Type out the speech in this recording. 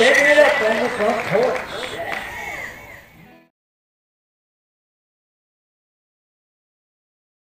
shaking it up on the front porch.